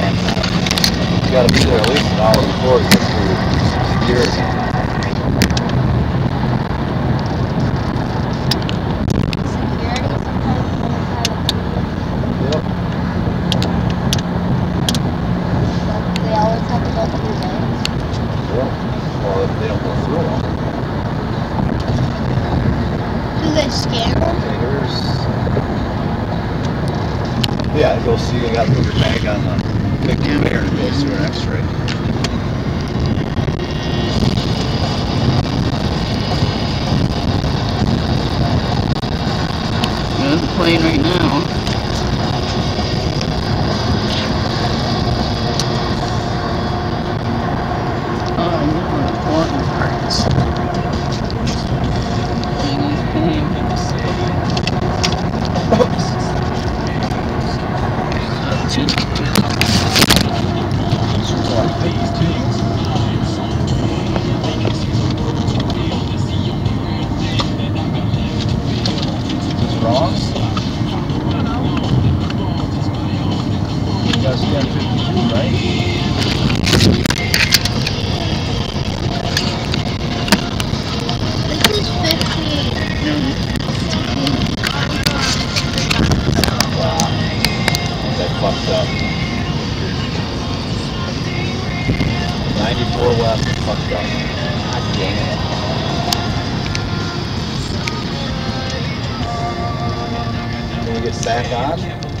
you gotta be there at least an hour before to get through security. Security sometimes when it's Yep. they always have to go through there. Yep. Well, if they don't go through them. Do they scan them? Okay, here's. Yeah, go see, you gotta put your bag on the big conveyor goes through an x-ray. The plane right now. Oh, the important parts. right? This is 50. Fucked up. 94 fucked up. God damn it. Can we get back on?